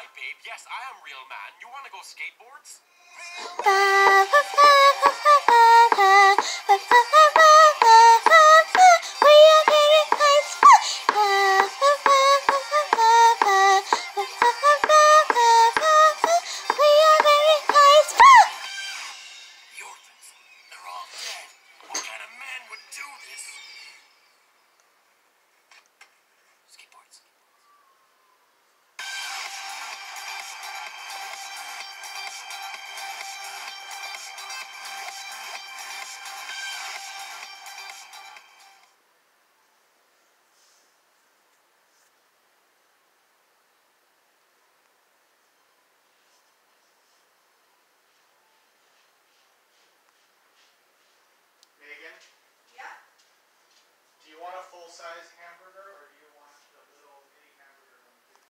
Hi, babe. Yes, I am real man. You want to go skateboards? They're all dead. What kind of man would do this? hamburger